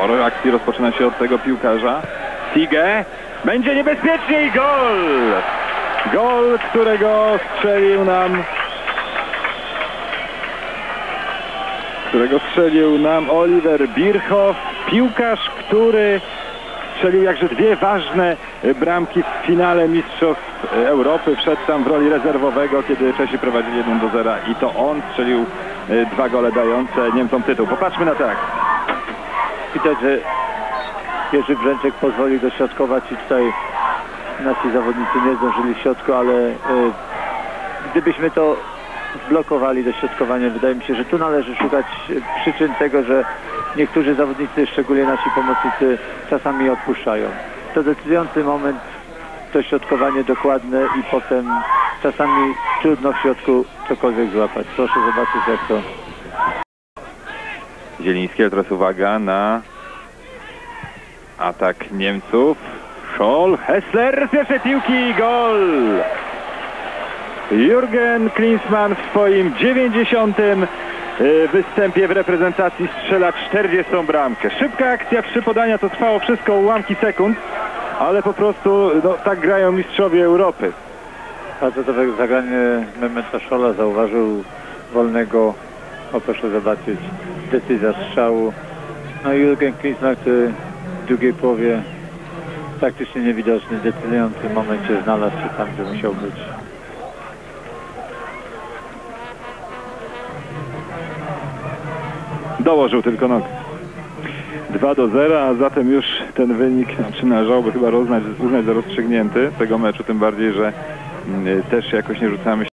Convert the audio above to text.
Sporo akcji rozpoczyna się od tego piłkarza. Sige. Będzie niebezpiecznie i gol! Gol, którego strzelił nam którego strzelił nam Oliver Birchow, piłkarz, który strzelił jakże dwie ważne bramki w finale Mistrzostw Europy. Wszedł tam w roli rezerwowego, kiedy Czesi prowadzili 1 do 0 i to on strzelił e, dwa gole dające Niemcom tytuł. Popatrzmy na tak. Widać, że Jerzy Brzęczek pozwolił dośrodkować i tutaj nasi zawodnicy nie zdążyli w środku, ale e, gdybyśmy to zblokowali dośrodkowanie, wydaje mi się, że tu należy szukać przyczyn tego, że niektórzy zawodnicy, szczególnie nasi pomocnicy, czasami odpuszczają. To decydujący moment, dośrodkowanie dokładne i potem czasami trudno w środku cokolwiek złapać. Proszę zobaczyć, jak to Zieliński, ale teraz uwaga na atak Niemców. Scholl, Hessler z pierwszej piłki gol! Jürgen Klinsmann w swoim 90. y, występie w reprezentacji strzela 40 bramkę. Szybka akcja, trzy podania, to trwało wszystko ułamki sekund, ale po prostu no, tak grają mistrzowie Europy. Bardzo dobre zagranie Mementa Szola zauważył wolnego, o proszę zobaczyć, decyzja strzału. No i Jurgen Klinsmann, który w drugiej połowie praktycznie niewidoczny, w decydującym momencie znalazł się tam, gdzie musiał być. Dołożył tylko nogę. 2 do 0, a zatem już ten wynik czy należałoby chyba uznać, uznać za rozstrzygnięty tego meczu, tym bardziej, że mm, też jakoś nie rzucamy się